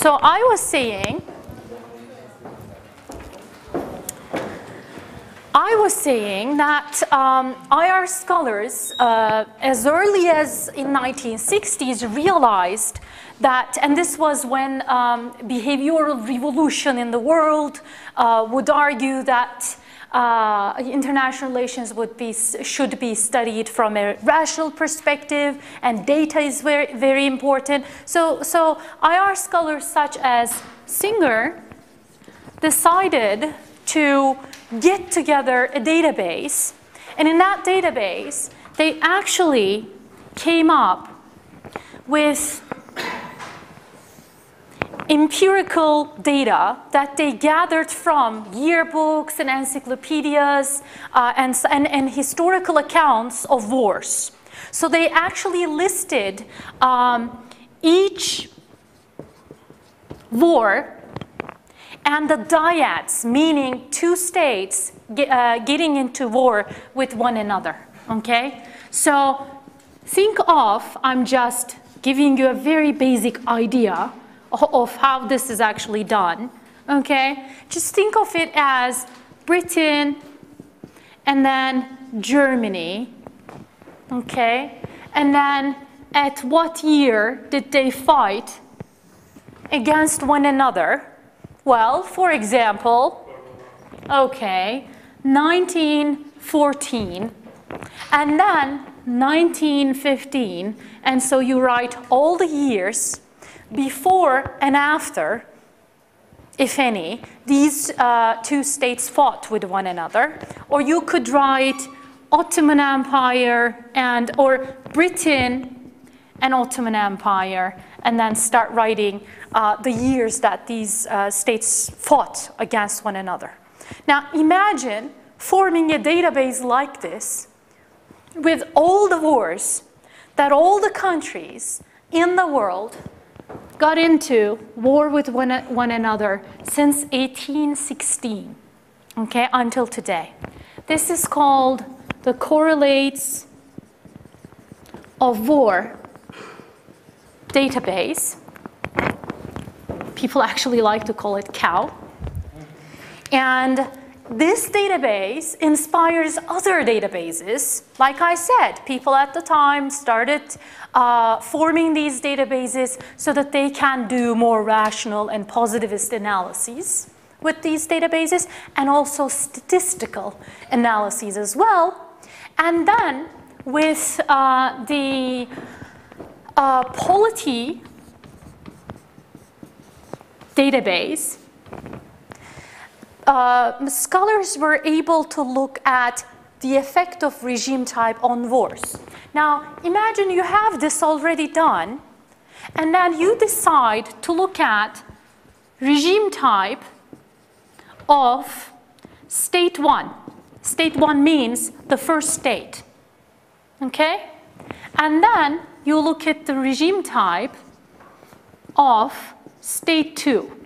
So I was saying, I was saying that um, IR scholars, uh, as early as in 1960s, realized that, and this was when um, behavioral revolution in the world uh, would argue that uh, international relations would be, should be studied from a rational perspective and data is very, very important. So, so IR scholars such as Singer decided to get together a database and in that database they actually came up with empirical data that they gathered from yearbooks and encyclopedias uh, and, and, and, historical accounts of wars. So they actually listed um, each war and the dyads, meaning two states get, uh, getting into war with one another, okay? So think of, I'm just giving you a very basic idea of how this is actually done, okay? Just think of it as Britain and then Germany, okay? And then at what year did they fight against one another? Well, for example, okay, 1914 and then 1915 and so you write all the years before and after, if any, these uh, two states fought with one another. Or you could write Ottoman Empire and, or Britain and Ottoman Empire, and then start writing uh, the years that these uh, states fought against one another. Now imagine forming a database like this with all the wars that all the countries in the world got into war with one, one another since 1816, okay, until today. This is called the correlates of war database. People actually like to call it COW. And this database inspires other databases. Like I said, people at the time started uh, forming these databases so that they can do more rational and positivist analyses with these databases and also statistical analyses as well. And then with uh, the uh, polity database, uh, scholars were able to look at the effect of regime type on wars. Now, imagine you have this already done, and then you decide to look at regime type of state one. State one means the first state, okay? And then you look at the regime type of state two.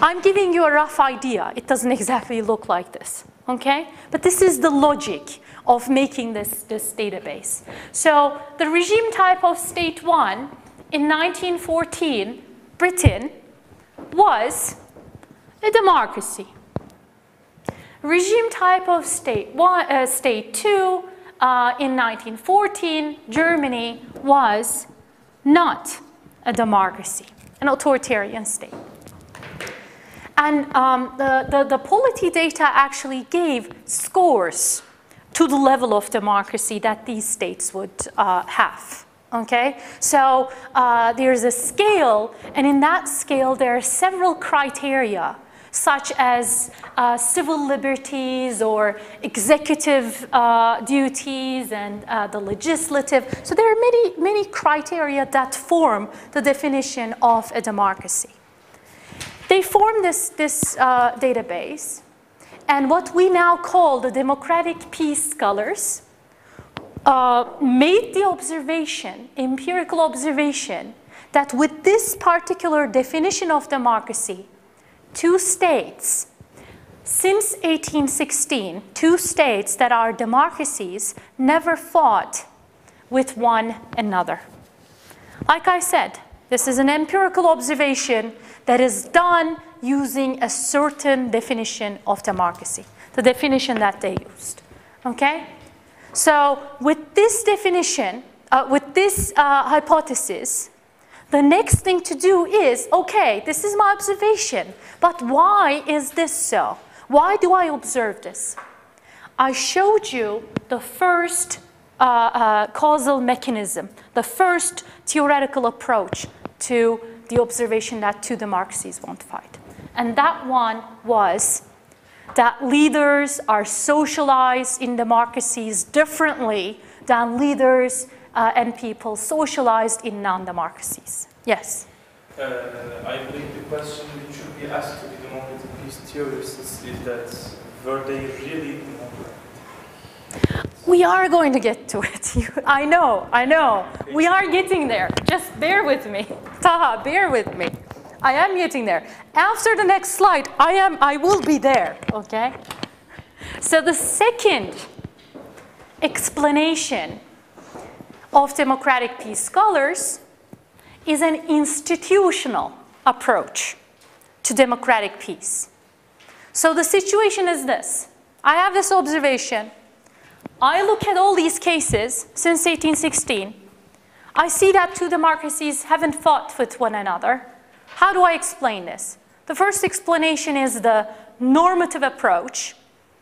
I'm giving you a rough idea. It doesn't exactly look like this, okay? But this is the logic of making this, this database. So the regime type of state one in 1914, Britain, was a democracy. Regime type of state, one, uh, state two uh, in 1914, Germany was not a democracy, an authoritarian state. And um, the, the, the polity data actually gave scores to the level of democracy that these states would uh, have. Okay, so uh, there's a scale, and in that scale, there are several criteria, such as uh, civil liberties or executive uh, duties and uh, the legislative. So there are many, many criteria that form the definition of a democracy. They formed this, this uh, database, and what we now call the democratic peace scholars uh, made the observation, empirical observation, that with this particular definition of democracy, two states, since 1816, two states that are democracies never fought with one another. Like I said, This is an empirical observation that is done using a certain definition of democracy, the definition that they used. Okay? So, with this definition, uh, with this uh, hypothesis, the next thing to do is okay, this is my observation, but why is this so? Why do I observe this? I showed you the first uh, uh, causal mechanism, the first theoretical approach to the observation that two democracies won't fight. And that one was that leaders are socialized in democracies differently than leaders uh, and people socialized in non-democracies. Yes? Uh, I believe the question which should be asked to the democratic peace theorists is that were they really democratic? We are going to get to it. I know, I know. We are getting there. Just bear with me. Taha, bear with me. I am getting there. After the next slide, I am I will be there, okay? So the second explanation of democratic peace scholars is an institutional approach to democratic peace. So the situation is this. I have this observation. I look at all these cases since 1816. I see that two democracies haven't fought with one another. How do I explain this? The first explanation is the normative approach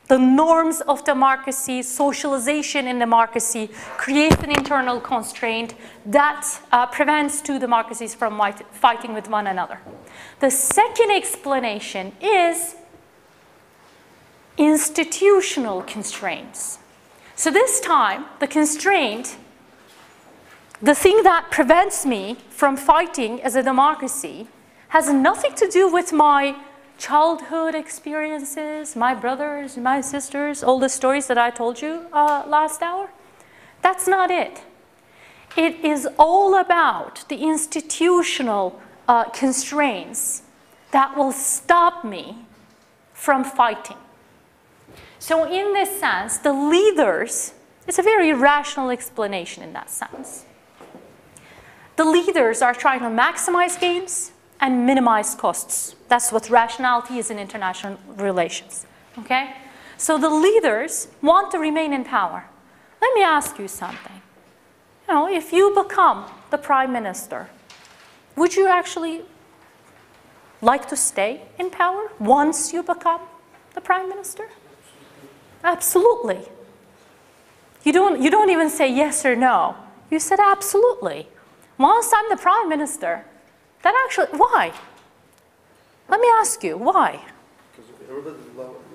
the norms of democracy, socialization in democracy, creates an internal constraint that uh, prevents two democracies from fighting with one another. The second explanation is institutional constraints. So this time, the constraint, the thing that prevents me from fighting as a democracy, has nothing to do with my childhood experiences, my brothers, my sisters, all the stories that I told you uh, last hour. That's not it. It is all about the institutional uh, constraints that will stop me from fighting. So, in this sense, the leaders, it's a very rational explanation in that sense. The leaders are trying to maximize gains, and minimize costs. That's what rationality is in international relations. Okay? So the leaders want to remain in power. Let me ask you something. You know, if you become the prime minister, would you actually like to stay in power once you become the prime minister? Absolutely. You don't, you don't even say yes or no. You said absolutely. Once I'm the prime minister, that actually, why? Let me ask you, why? Because everybody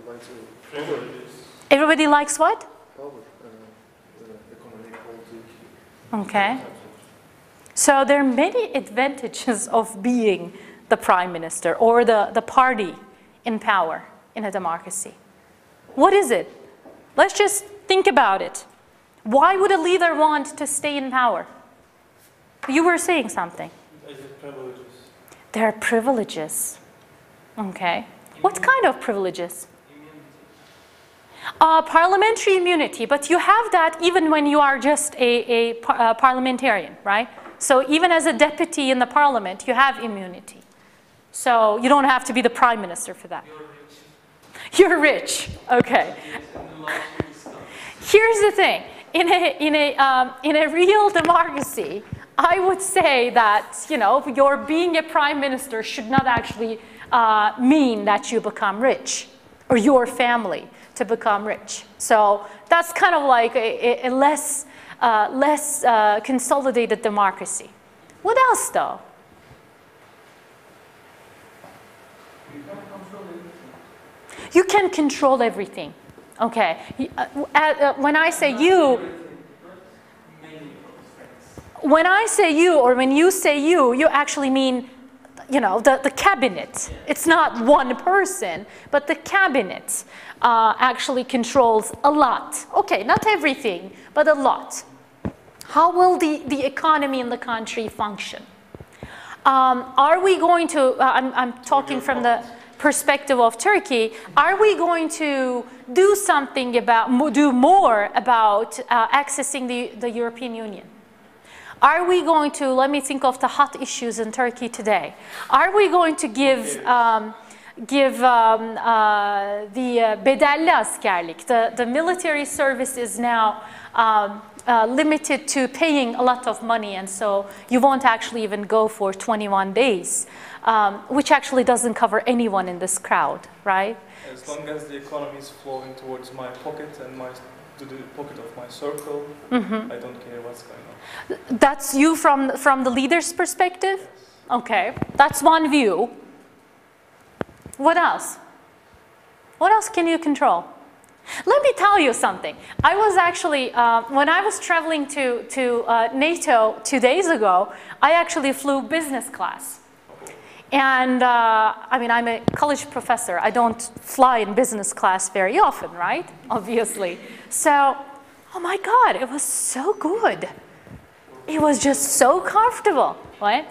likes Privileges. Everybody likes what? uh. Okay. So there are many advantages of being the prime minister or the, the party in power in a democracy. What is it? Let's just think about it. Why would a leader want to stay in power? You were saying something. Privileges. There are privileges. Okay. What kind of privileges? Immunity. Uh, parliamentary immunity, but you have that even when you are just a, a par uh, parliamentarian, right? So even as a deputy in the parliament, you have immunity. So you don't have to be the prime minister for that. You're rich. Okay. Here's the thing. In a, in, a, um, in a real democracy, I would say that, you know, your being a prime minister should not actually uh, mean that you become rich or your family to become rich. So that's kind of like a, a less, uh, less uh, consolidated democracy. What else though? You can control everything. Okay. Uh, uh, when I say you, when I say you or when you say you, you actually mean you know, the, the cabinet. It's not one person, but the cabinet uh, actually controls a lot. Okay, not everything, but a lot. How will the, the economy in the country function? Um, are we going to, uh, I'm, I'm talking from the perspective of Turkey, are we going to do something about, do more about uh, accessing the, the European Union? Are we going to, let me think of the hot issues in Turkey today. Are we going to give, um, give um, uh, the uh, bedelli askerlik, the, the military service is now um, uh, limited to paying a lot of money and so you won't actually even go for 21 days, um, which actually doesn't cover anyone in this crowd, right? As long as the economy is flowing towards my pocket and my to the pocket of my circle, Mm-hmm. I don't care what's going on. That's you from, from the leader's perspective? Okay, that's one view. What else? What else can you control? Let me tell you something. I was actually, uh, when I was traveling to, to uh, NATO two days ago, I actually flew business class. And uh, I mean, I'm a college professor. I don't fly in business class very often, right? Obviously. So, oh my God, it was so good. It was just so comfortable. What?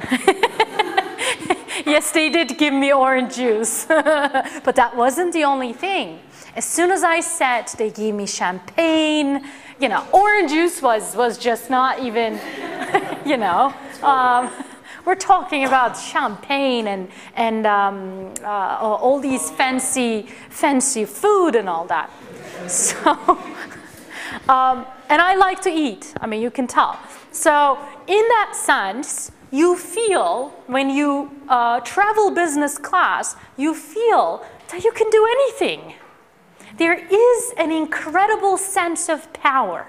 yes, they did give me orange juice. but that wasn't the only thing. As soon as I sat, they gave me champagne. You know, orange juice was, was just not even, you know. Um, we're talking about champagne and, and um, uh, all these fancy, fancy food and all that. So, um, and I like to eat. I mean, you can tell. So, in that sense, you feel when you uh, travel business class, you feel that you can do anything. There is an incredible sense of power.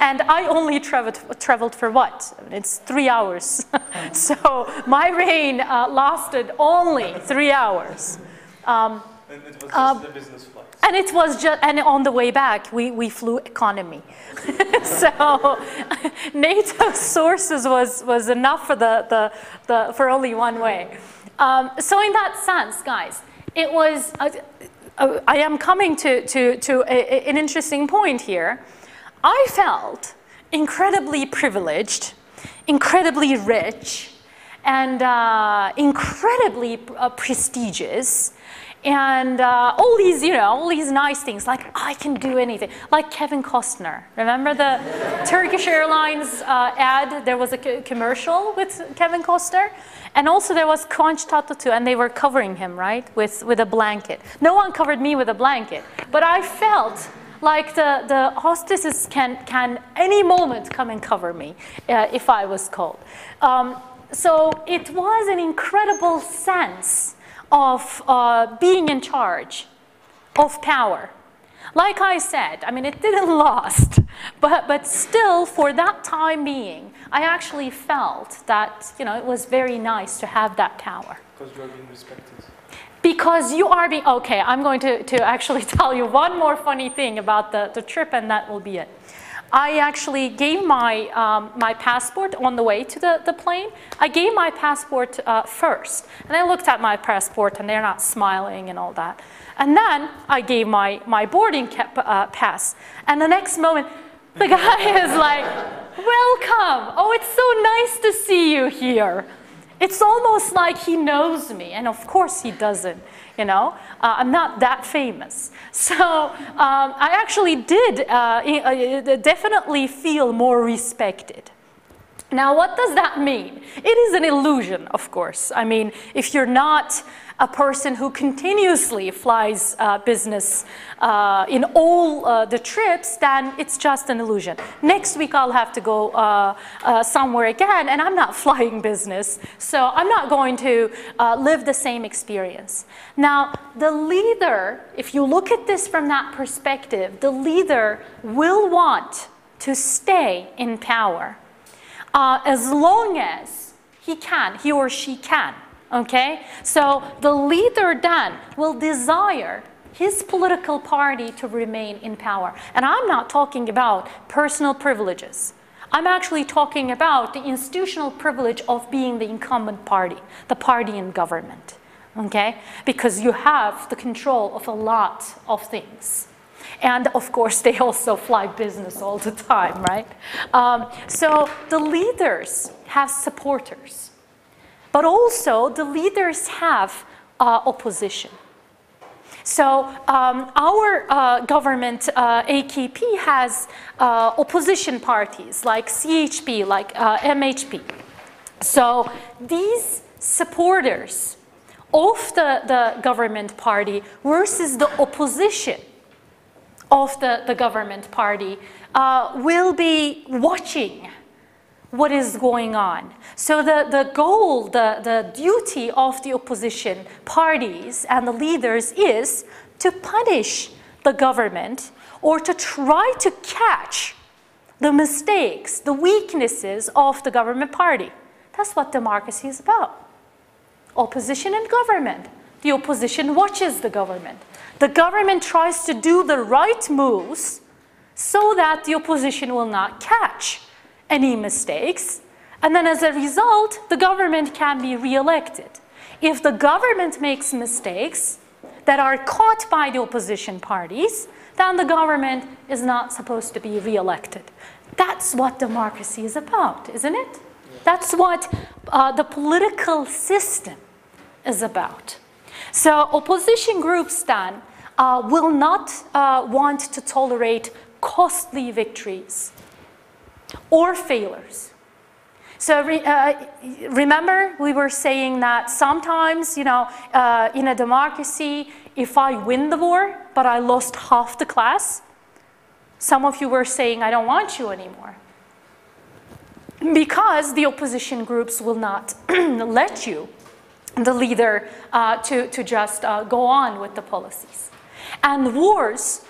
And I only traveled, traveled for what? It's three hours. so my reign uh, lasted only three hours. Um, And it was just Um, a business flight. and it was just, and on the way back, we, we flew economy. so NATO sources was, was enough for, the, the, the, for only one way. Um, so in that sense, guys, it was, uh, uh, I am coming to, to, to a, a- an interesting point here. I felt incredibly privileged, incredibly rich, and uh, incredibly uh, prestigious and uh, all these, you know, all these nice things, like I can do anything, like Kevin Costner. Remember the Turkish Airlines uh, ad? There was a commercial with Kevin Costner, and also there was Kıvanç Tatlıtuğ, and they were covering him, right, with with a blanket. No one covered me with a blanket, but I felt like the, the hostesses can, can any moment come and cover me uh, if I was cold. Um, so it was an incredible sense of uh, being in charge, of power. Like I said, I mean, it didn't last, but, but still, for that time being, I actually felt that, you know, it was very nice to have that power Because you are being respected. because you are being okay i'm going to, to actually tell you one more funny thing about the, the trip and that will be it i actually gave my, um, my passport on the way to the, the plane. I gave my passport uh, first and i looked at my passport and they're not smiling and all that. And then i gave my, my boarding cap, uh, pass. And the next moment the guy is like welcome. Oh it's so nice to see you here. It's almost like he knows me, and of course he doesn't. You know, uh, I'm not that famous, so um, I actually did uh, definitely feel more respected. Now, what does that mean? It is an illusion, of course. I mean, if you're not a person who continuously flies uh, business uh, in all uh, the trips, then it's just an illusion. Next week, I'll have to go uh, uh, somewhere again, and I'm not flying business, so I'm not going to uh, live the same experience. Now, the leader, if you look at this from that perspective, the leader will want to stay in power uh, as long as he can, he or she can. Okay? So the leader then will desire his political party to remain in power. And I'm not talking about personal privileges. I'm actually talking about the institutional privilege of being the incumbent party, the party in government. Okay? Because you have the control of a lot of things. And of course, they also fly business all the time, right? Um, so the leaders have supporters, but also the leaders have uh, opposition. So um, our uh, government, uh, AKP, has uh, opposition parties like CHP, like uh, MHP. So these supporters of the, the government party versus the opposition of the, the government party uh, will be watching what is going on. So the, the goal, the, the duty of the opposition parties and the leaders is to punish the government or to try to catch the mistakes, the weaknesses of the government party. That's what democracy is about. Opposition and government. The opposition watches the government. The government tries to do the right moves so that the opposition will not catch any mistakes. And then as a result, the government can be re-elected. If the government makes mistakes that are caught by the opposition parties, then the government is not supposed to be re-elected. That's what democracy is about, isn't it? That's what uh, the political system is about. So opposition groups then uh, will not uh, want to tolerate costly victories or failures. So re, uh, remember, we were saying that sometimes, you know, uh, in a democracy, if I win the war, but I lost half the class, some of you were saying, I don't want you anymore. Because the opposition groups will not let you, the leader, uh, to, to just uh, go on with the policies. And wars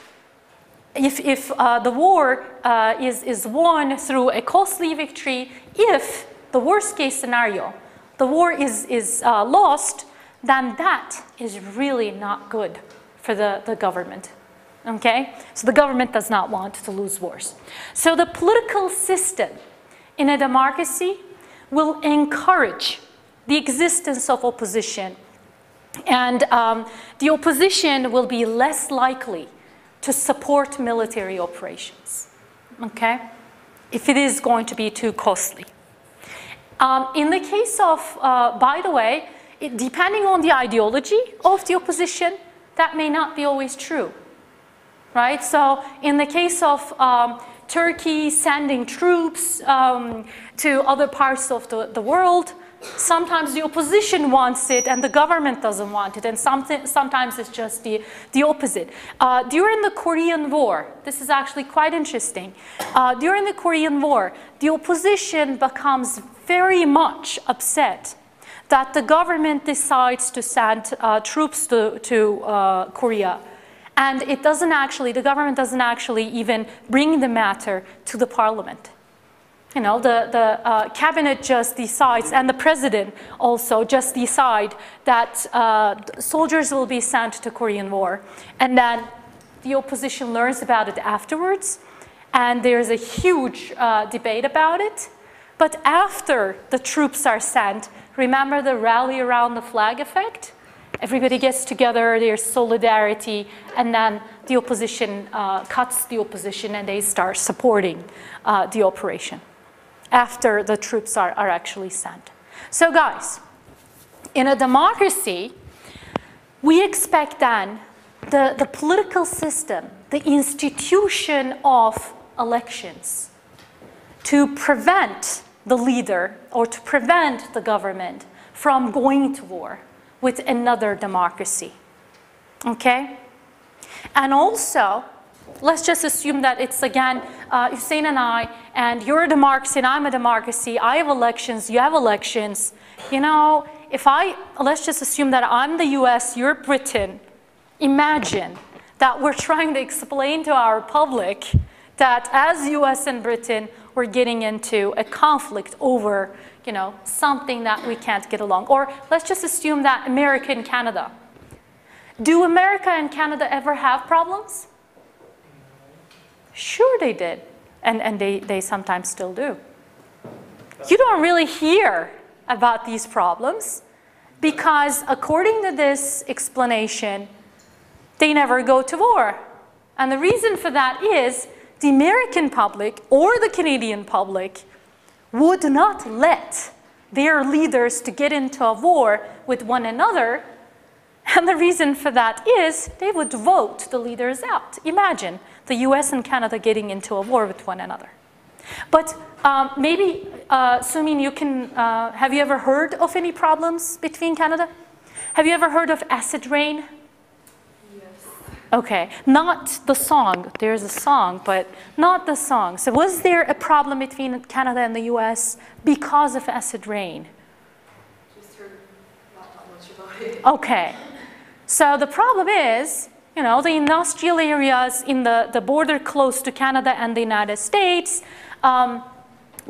if, if uh, the war uh, is, is won through a costly victory, if the worst case scenario, the war is, is uh, lost, then that is really not good for the, the government. Okay? So the government does not want to lose wars. So the political system in a democracy will encourage the existence of opposition. And um, the opposition will be less likely to support military operations, okay? If it is going to be too costly. Um, in the case of, uh, by the way, it, depending on the ideology of the opposition, that may not be always true, right? So in the case of um, Turkey sending troops um, to other parts of the, the world, Sometimes the opposition wants it and the government doesn't want it, and sometimes it's just the, the opposite. Uh, during the Korean War, this is actually quite interesting. Uh, during the Korean War, the opposition becomes very much upset that the government decides to send uh, troops to, to uh, Korea. And it doesn't actually, the government doesn't actually even bring the matter to the parliament you know, the, the uh, cabinet just decides, and the president also just decide that uh, soldiers will be sent to Korean War. And then the opposition learns about it afterwards, and there's a huge uh, debate about it. But after the troops are sent, remember the rally around the flag effect? Everybody gets together, there's solidarity, and then the opposition uh, cuts the opposition and they start supporting uh, the operation after the troops are, are actually sent. So guys, in a democracy, we expect then the, the political system, the institution of elections to prevent the leader or to prevent the government from going to war with another democracy. Okay? And also, let's just assume that it's again uh, Hussein and I, and you're a democracy and I'm a democracy. I have elections, you have elections. You know, if I, let's just assume that I'm the US, you're Britain. Imagine that we're trying to explain to our public that as US and Britain, we're getting into a conflict over, you know, something that we can't get along. Or let's just assume that America and Canada. Do America and Canada ever have problems? Sure they did. And, and they, they sometimes still do. You don't really hear about these problems because according to this explanation, they never go to war. And the reason for that is the American public or the Canadian public would not let their leaders to get into a war with one another And the reason for that is they would vote the leaders out. Imagine the US and Canada getting into a war with one another. But um, maybe, uh, Sumin, you can, uh, have you ever heard of any problems between Canada? Have you ever heard of acid rain? Yes. Okay, not the song. There's a song, but not the song. So, was there a problem between Canada and the US because of acid rain? Just heard not much about it. Okay, so the problem is, you know, the industrial areas in the, the border close to Canada and the United States, um,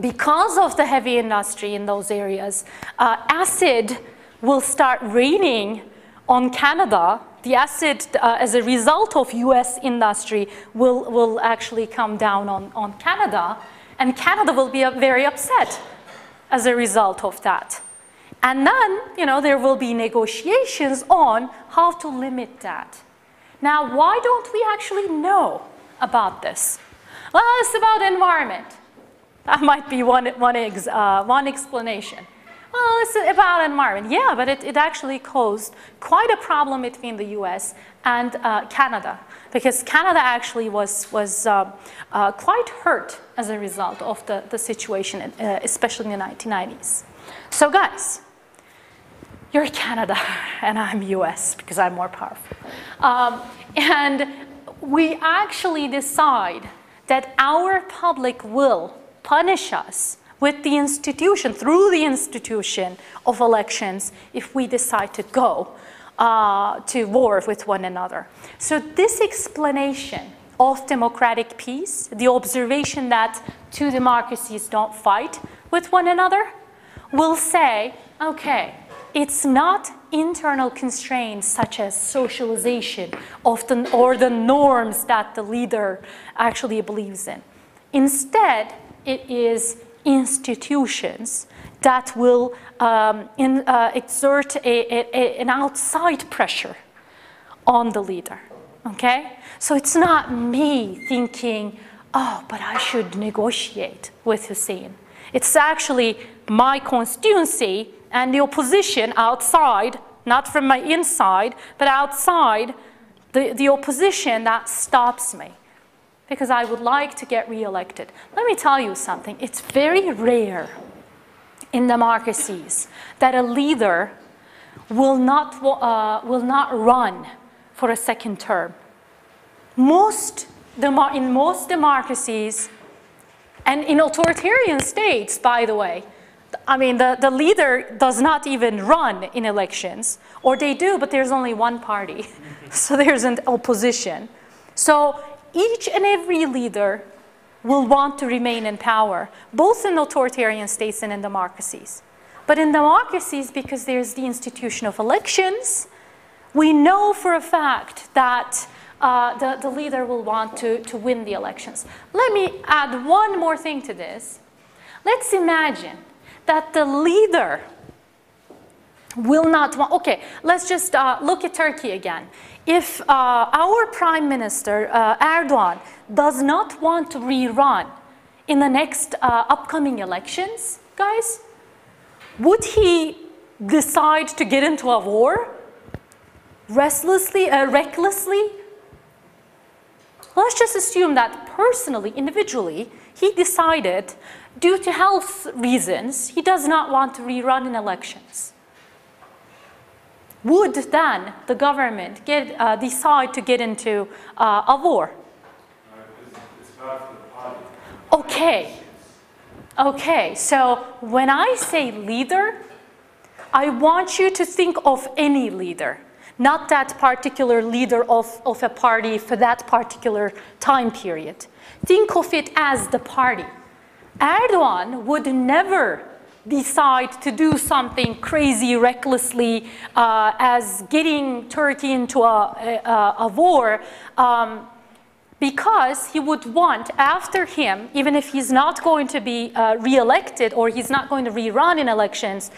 because of the heavy industry in those areas, uh, acid will start raining on Canada the acid, uh, as a result of US industry, will, will actually come down on, on Canada, and Canada will be uh, very upset as a result of that. And then, you know, there will be negotiations on how to limit that. Now, why don't we actually know about this? Well, it's about environment. That might be one, one, ex, uh, one explanation. Well, it's about environment. Yeah, but it, it actually caused quite a problem between the US and uh, Canada because Canada actually was, was uh, uh, quite hurt as a result of the, the situation, uh, especially in the 1990s. So, guys, you're Canada and I'm US because I'm more powerful. Um, and we actually decide that our public will punish us with the institution, through the institution of elections, if we decide to go uh, to war with one another. So, this explanation of democratic peace, the observation that two democracies don't fight with one another, will say, okay, it's not internal constraints such as socialization of the, or the norms that the leader actually believes in. Instead, it is institutions that will um, in, uh, exert a, a, an outside pressure on the leader. Okay? So it's not me thinking, oh, but I should negotiate with Hussein. It's actually my constituency and the opposition outside, not from my inside, but outside, the, the opposition that stops me because I would like to get reelected. Let me tell you something it's very rare in democracies that a leader will not, uh, will not run for a second term. Most in most democracies, and in authoritarian states, by the way, I mean, the, the leader does not even run in elections, or they do, but there's only one party. so there's an opposition. So each and every leader will want to remain in power, both in authoritarian states and in democracies. But in democracies, because there's the institution of elections, we know for a fact that uh, the, the leader will want to, to win the elections. Let me add one more thing to this. Let's imagine that the leader will not want, okay, let's just uh, look at Turkey again. If uh, our prime minister, uh, Erdogan, does not want to rerun in the next uh, upcoming elections, guys, would he decide to get into a war? Restlessly, uh, recklessly? Let's just assume that personally, individually, he decided, due to health reasons, he does not want to rerun in elections would then the government get, uh, decide to get into uh, a war? Okay. Okay, so when I say leader, I want you to think of any leader, not that particular leader of, of a party for that particular time period. Think of it as the party. Erdogan would never decide to do something crazy, recklessly, uh, as getting Turkey into a, a, a war, um, because he would want, after him, even if he's not going to be uh, re-elected or he's not going to rerun in elections,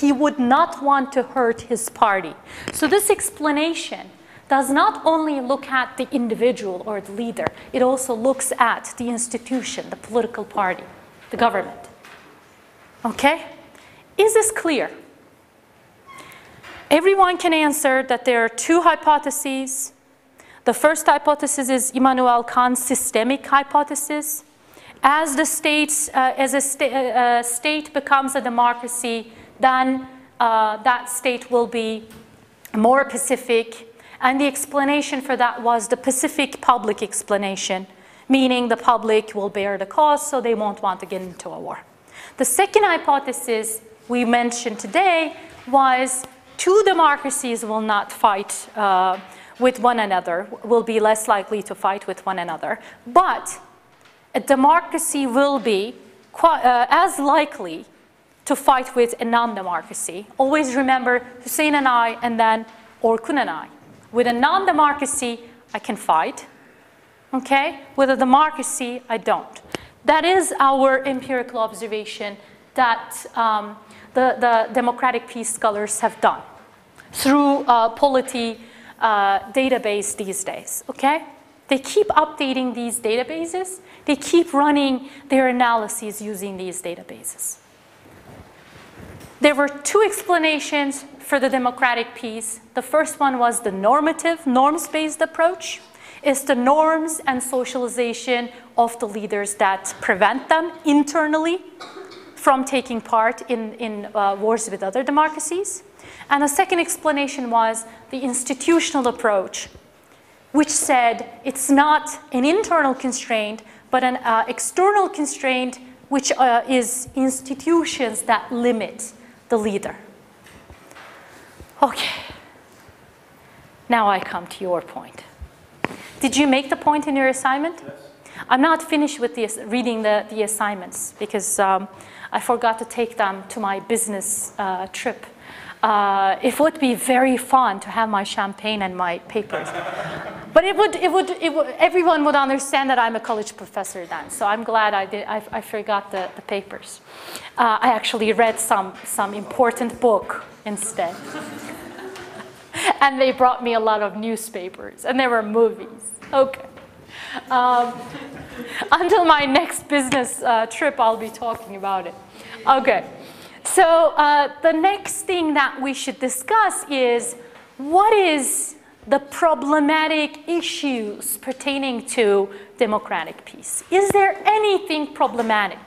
he would not want to hurt his party. So this explanation does not only look at the individual or the leader, it also looks at the institution, the political party, the government. Okay? Is this clear? Everyone can answer that there are two hypotheses. The first hypothesis is Immanuel Kant's systemic hypothesis. As the states, uh, as a sta- uh, state becomes a democracy, then uh, that state will be more pacific. And the explanation for that was the Pacific public explanation, meaning the public will bear the cost, so they won't want to get into a war. The second hypothesis we mentioned today was two democracies will not fight uh, with one another, will be less likely to fight with one another. But a democracy will be qui- uh, as likely to fight with a non-democracy. Always remember Hussein and I, and then Orkun and I. With a non-democracy, I can fight. Okay? With a democracy, I don't. That is our empirical observation that um, the, the democratic peace scholars have done through uh, Polity uh, database these days. Okay? They keep updating these databases. They keep running their analyses using these databases. There were two explanations for the democratic peace. The first one was the normative, norms-based approach. It's the norms and socialization of the leaders that prevent them internally from taking part in, in uh, wars with other democracies. And the second explanation was the institutional approach, which said it's not an internal constraint, but an uh, external constraint, which uh, is institutions that limit the leader. Okay. Now I come to your point. Did you make the point in your assignment? Yes. I'm not finished with the, reading the, the assignments because um, I forgot to take them to my business uh, trip. Uh, it would be very fun to have my champagne and my papers. but it would, it would, it would, everyone would understand that I'm a college professor then. So I'm glad I, did, I, I forgot the, the papers. Uh, I actually read some, some important book instead. and they brought me a lot of newspapers, and there were movies. Okay. Um, until my next business uh, trip, I'll be talking about it. Okay. So uh, the next thing that we should discuss is what is the problematic issues pertaining to democratic peace? Is there anything problematic?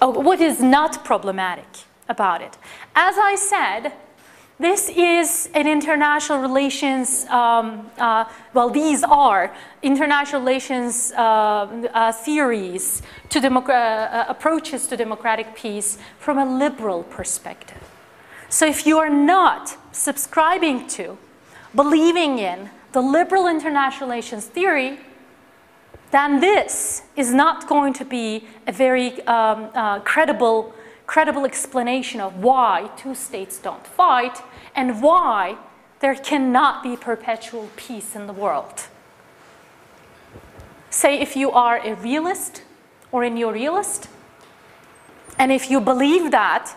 Oh, what is not problematic about it? As I said, this is an international relations, um, uh, well, these are international relations uh, uh, theories to democ- uh, approaches to democratic peace from a liberal perspective. So if you are not subscribing to, believing in the liberal international relations theory, then this is not going to be a very um, uh, credible, credible explanation of why two states don't fight and why there cannot be perpetual peace in the world. Say if you are a realist or a neo-realist, and if you believe that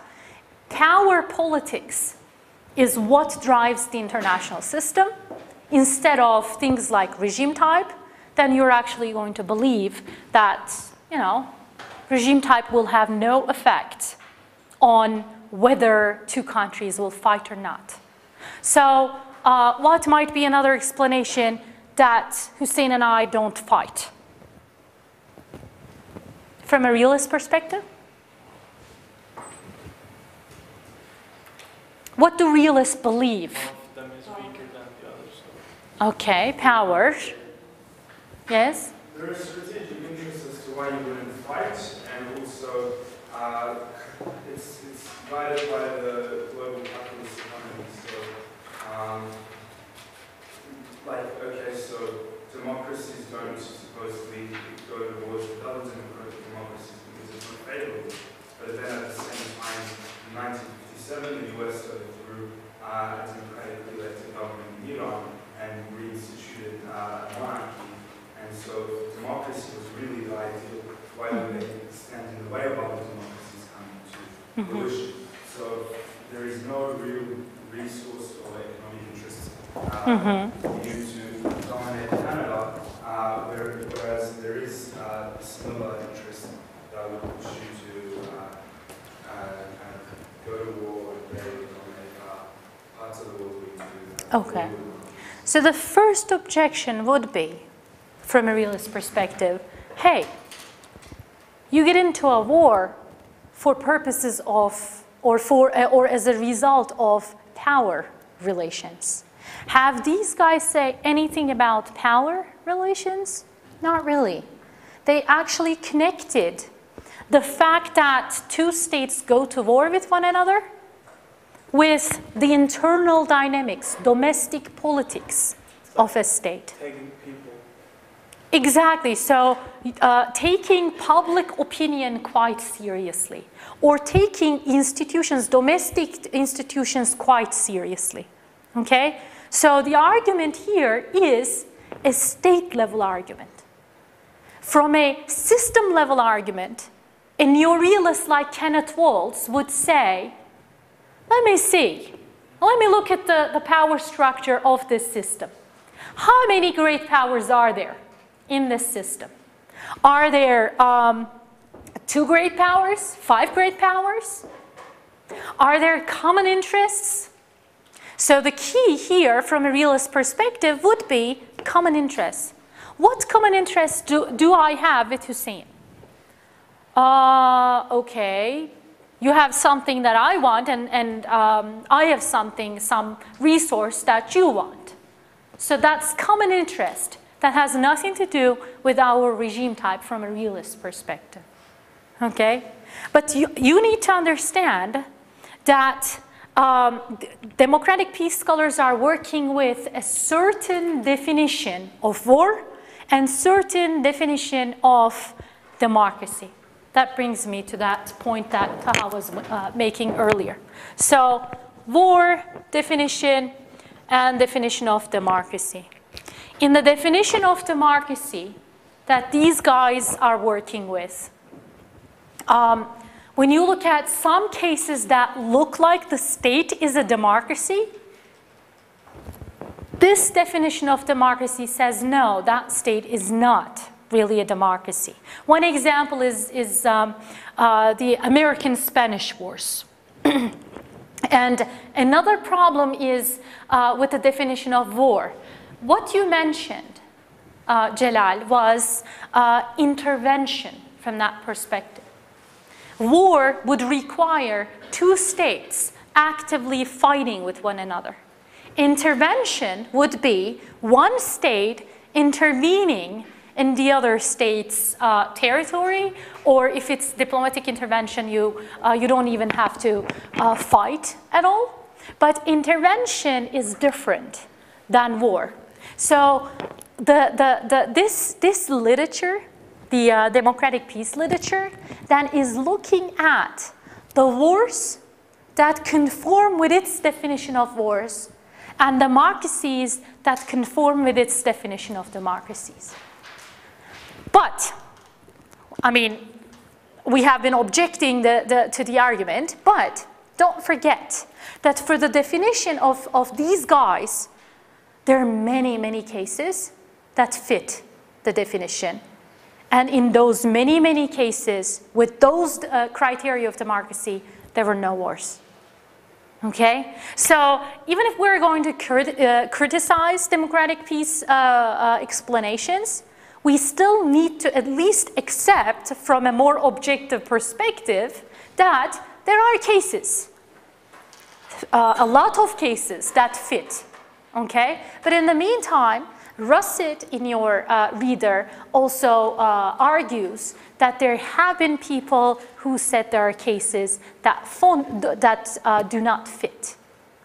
power politics is what drives the international system instead of things like regime type, then you're actually going to believe that, you know, regime type will have no effect on whether two countries will fight or not. So, uh, what might be another explanation that Hussein and I don't fight? From a realist perspective? What do realists believe? One of them is weaker than the other. So. Okay, power. Yes? There is strategic interest as to why you wouldn't fight, and also uh, it's, it's guided by the global capitalist economy. So, um, like, okay, so democracies don't supposedly go to wars with other democratic democracies because it's not favorable. But then at the same time, in 1957, the US overthrew uh, a democratically elected government in Iran and reinstituted uh, a monarchy. And so democracy was really the ideal. Why would they stand in the way of other coming to fruition? So there is no real resource or economic interest uh, due to dominate Canada, uh, where, whereas there is uh, a similar interest that would push you to uh, uh, kind of go to war and very Okay. So the first objection would be, from a realist perspective, hey, you get into a war for purposes of, or, for, uh, or as a result of power relations. Have these guys say anything about power relations? Not really. They actually connected the fact that two states go to war with one another with the internal dynamics, domestic politics of a state. Exactly. So, uh, taking public opinion quite seriously, or taking institutions, domestic institutions, quite seriously. Okay? So, the argument here is a state level argument. From a system level argument, a neorealist like Kenneth Waltz would say, let me see, let me look at the, the power structure of this system. How many great powers are there in this system? Are there um, two great powers, five great powers? Are there common interests? So the key here from a realist perspective would be common interests. What common interests do, do I have with Hussein? Uh, okay, you have something that I want and, and um, I have something, some resource that you want. So that's common interest that has nothing to do with our regime type from a realist perspective. Okay? But you, you need to understand that um, democratic peace scholars are working with a certain definition of war and certain definition of democracy. That brings me to that point that Taha was uh, making earlier. So war definition, and definition of democracy. In the definition of democracy that these guys are working with, um, when you look at some cases that look like the state is a democracy, this definition of democracy says no, that state is not really a democracy. One example is, is um, uh, the American Spanish Wars. And another problem is uh, with the definition of war. What you mentioned, uh, Jalal, was uh, intervention from that perspective. War would require two states actively fighting with one another. Intervention would be one state intervening in the other state's uh, territory, or if it's diplomatic intervention, you, uh, you don't even have to uh, fight at all. But intervention is different than war. So the, the, the, this, this literature, the uh, democratic peace literature, then is looking at the wars that conform with its definition of wars and the democracies that conform with its definition of democracies. But, I mean, we have been objecting the, the, to the argument, but don't forget that for the definition of, of these guys, there are many, many cases that fit the definition. And in those many, many cases, with those uh, criteria of democracy, there were no wars. Okay? So even if we're going to crit uh, criticize democratic peace uh, uh explanations, we still need to at least accept from a more objective perspective that there are cases, uh, a lot of cases that fit, okay? But in the meantime, Russett in your uh, reader also uh, argues that there have been people who said there are cases that, that uh, do not fit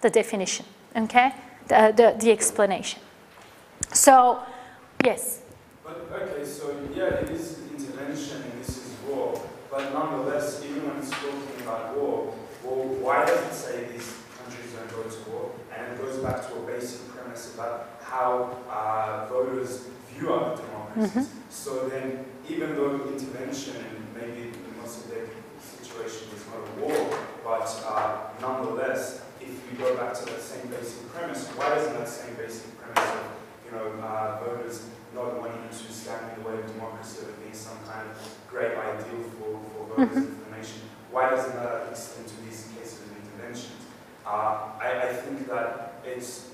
the definition, okay? The, the, the explanation. So, yes? But okay, so yeah, it is intervention and this is war. But nonetheless, even when it's talking about war, well, why does it say these countries don't go to war? And it goes back to a basic premise about how uh, voters view our democracies. Mm-hmm. So then, even though intervention and maybe in Mossadegh situation is not a war, but uh, nonetheless, if you go back to that same basic premise, why doesn't that same basic premise of you know uh, voters not wanting to stand in the way of democracy or being some kind of great ideal for, for voters' mm -hmm. information. Why doesn't that extend to these cases of interventions? Uh, I, I, think that it's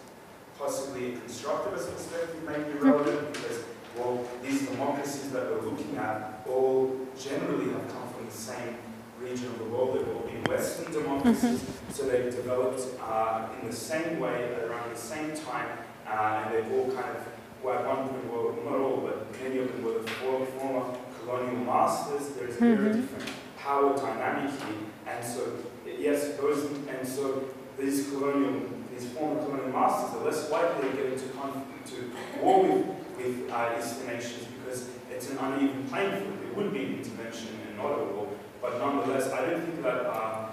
possibly a constructivist perspective might be relevant because, well, these democracies that we're looking at all generally have come from the same region of the world. They've all been Western democracies, so they've developed uh, in the same way at around the same time, uh, and they've all kind of, well, at one point, well, not all, but many of them were the former, former colonial masters. There's a very Mhm. different power dynamic here, and so yes, those, and so these colonial, these former colonial masters are less likely to get into conflict, to war with, with uh, Eastern nations because it's an uneven playing field. It would be an intervention and not a war, but nonetheless, I don't think that uh,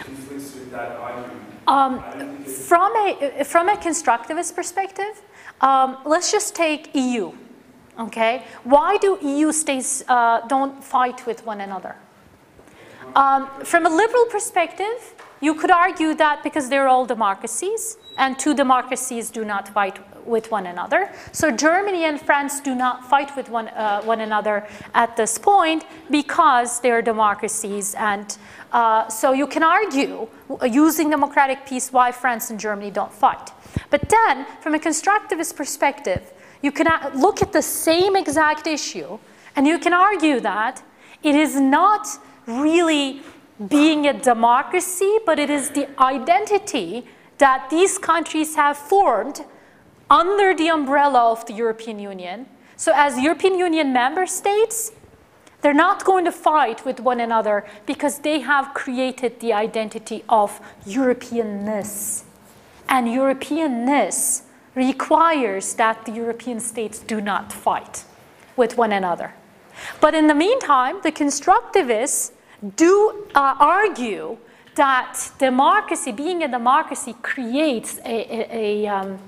conflicts with that argument. Um, I don't think it, From a, from a constructivist perspective, um, let's just take EU, okay? Why do EU states uh, don't fight with one another? Um, from a liberal perspective, you could argue that because they're all democracies, and two democracies do not fight with one another. So Germany and France do not fight with one, uh, one another at this point because they're democracies. And uh, so you can argue, uh, using democratic peace, why France and Germany don't fight. But then, from a constructivist perspective, you can look at the same exact issue and you can argue that it is not really being a democracy, but it is the identity that these countries have formed under the umbrella of the European Union. So as European Union member states, they're not going to fight with one another because they have created the identity of Europeanness. And Europeanness requires that the European states do not fight with one another. But in the meantime, the constructivists do uh, argue that democracy, being a democracy, creates a, a, a, um,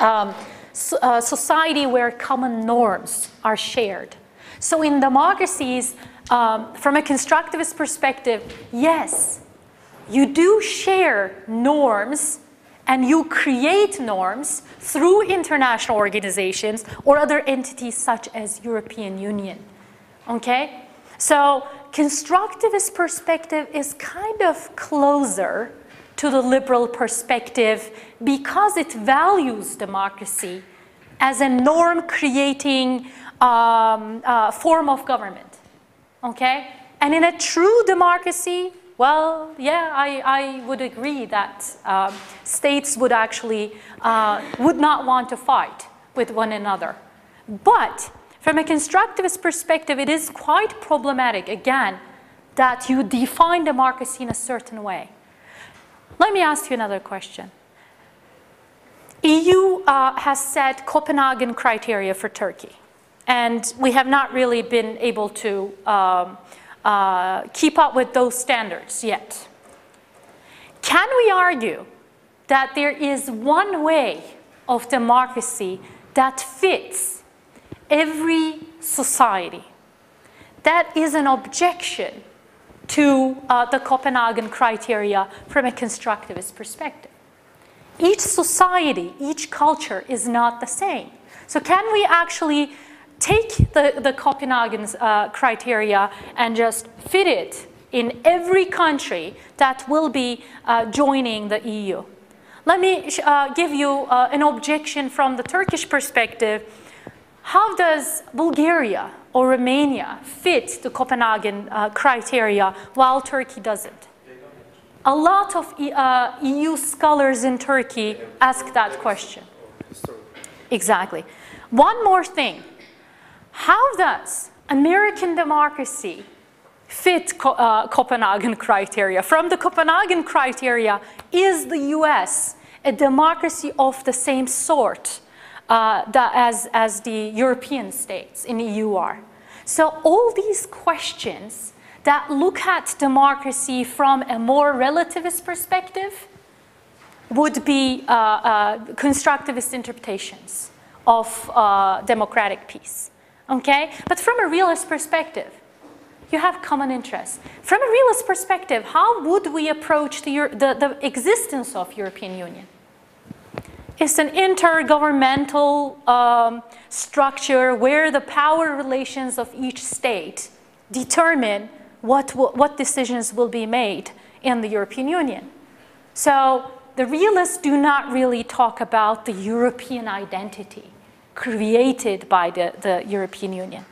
um, so- a society where common norms are shared. So in democracies, um, from a constructivist perspective, yes, you do share norms and you create norms through international organizations or other entities such as European Union. Okay? So constructivist perspective is kind of closer to the liberal perspective because it values democracy as a norm creating um, uh, form of government. Okay? And in a true democracy, well, yeah, I, I would agree that um, states would actually uh, would not want to fight with one another. But from a constructivist perspective, it is quite problematic, again, that you define democracy in a certain way. Let me ask you another question. EU uh, has set Copenhagen criteria for Turkey, and we have not really been able to um, uh, keep up with those standards yet. Can we argue that there is one way of democracy that fits every society? That is an objection to uh, the Copenhagen criteria from a constructivist perspective. Each society, each culture is not the same. So, can we actually take the, the Copenhagen uh, criteria and just fit it in every country that will be uh, joining the EU? Let me uh, give you uh, an objection from the Turkish perspective. How does Bulgaria or Romania fit the Copenhagen uh, criteria while Turkey doesn't? A lot of uh, EU scholars in Turkey ask that question. Exactly. One more thing. How does American democracy fit Co- uh, Copenhagen criteria? From the Copenhagen criteria, is the US a democracy of the same sort uh, that as, as the European states in the EU are? So all these questions that look at democracy from a more relativist perspective would be uh, uh, constructivist interpretations of uh, democratic peace. Okay? But from a realist perspective, you have common interests. From a realist perspective, how would we approach the, the, the existence of European Union? It's an intergovernmental um, structure where the power relations of each state determine what, what decisions will be made in the European Union. So the realists do not really talk about the European identity created by the, the European Union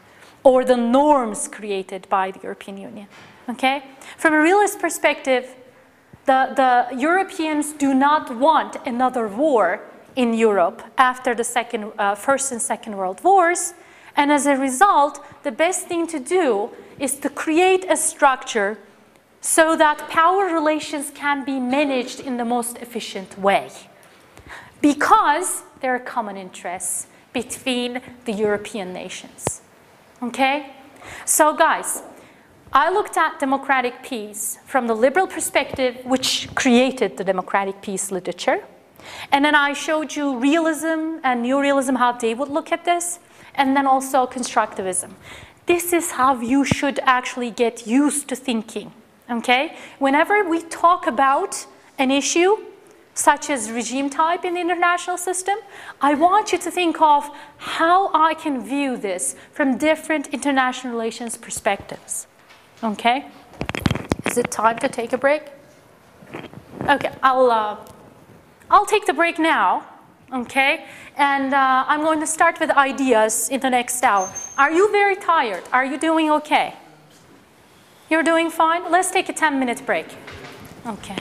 or the norms created by the European Union. Okay? From a realist perspective, the, the Europeans do not want another war in Europe after the second, uh, First and Second World Wars. And as a result, the best thing to do is to create a structure so that power relations can be managed in the most efficient way. Because there are common interests between the European nations. Okay? So, guys, I looked at democratic peace from the liberal perspective, which created the democratic peace literature. And then I showed you realism and neorealism, how they would look at this, and then also constructivism. This is how you should actually get used to thinking. Okay? Whenever we talk about an issue, such as regime type in the international system, I want you to think of how I can view this from different international relations perspectives. Okay? Is it time to take a break? Okay, I'll, uh, I'll take the break now. Okay? And uh, I'm going to start with ideas in the next hour. Are you very tired? Are you doing okay? You're doing fine? Let's take a 10 minute break. Okay.